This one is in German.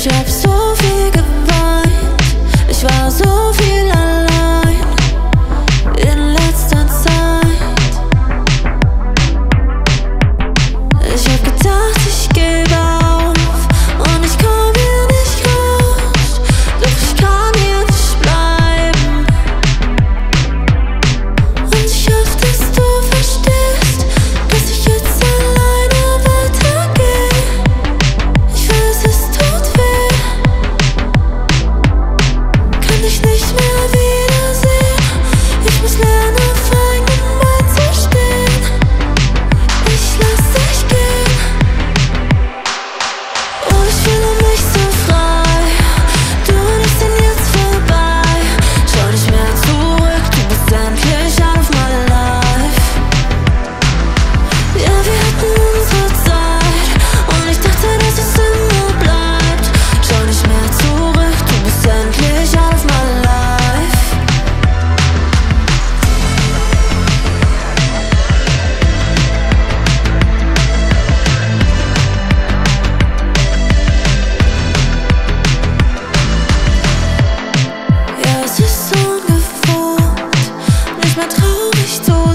Ich hab so viel geweint, ich war so viel что